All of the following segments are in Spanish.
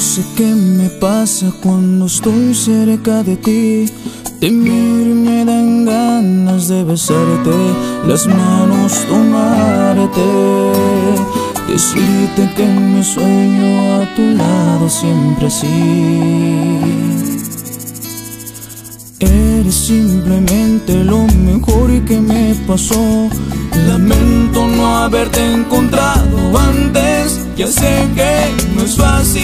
sé qué me pasa cuando estoy cerca de ti. Te miro me dan ganas de besarte, las manos tomarte, decirte que me sueño a tu lado siempre así. Eres simplemente lo mejor que me pasó. Lamento no haberte encontrado antes, ya sé que no es fácil,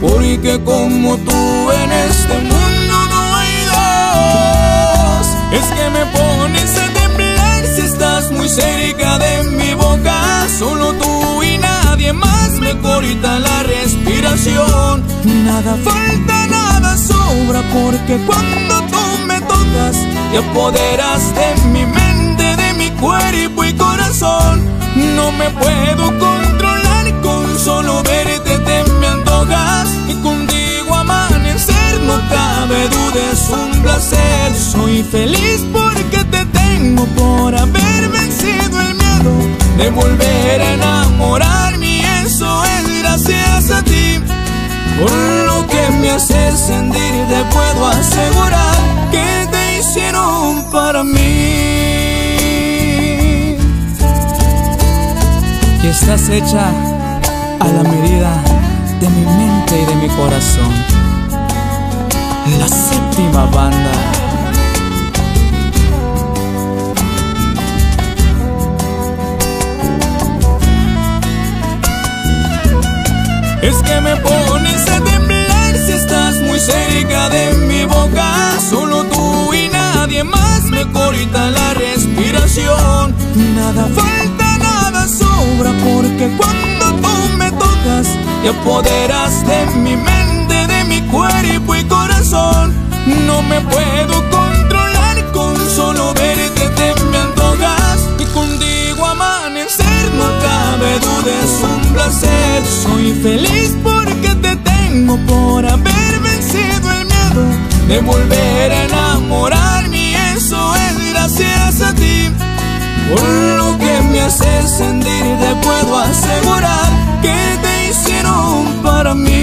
porque como tú en este mundo no hay dos. Es que me pones a temblar si estás muy cerca de mi boca, solo tú y nadie más me corta la respiración. Nada falta, nada sobra, porque cuando tú me tocas, te apoderas de mi mente, de mi cuerpo y corazón. No me puedo controlar, con solo verte te me antojas. Y contigo amanecer, no cabe duda, es un placer. Soy feliz porque te tengo por haber vencido el miedo de volver a enamorarme. Y eso es gracias a ti. Por lo que me haces sentir, te puedo estás hecha a la medida de mi mente y de mi corazón. La séptima banda. Es que me pones a temblar si estás muy cerca de mi boca. Solo tú y nadie más me corta la respiración. Nada falta, porque cuando tú me tocas, te apoderas de mi mente, de mi cuerpo y corazón. No me puedo controlar, con solo verte te me antojas. Y contigo amanecer, no cabe duda, es un placer. Soy feliz porque te tengo por haber vencido el miedo de volver a enamorarme. Haces sentir, te puedo asegurar que te hicieron para mí.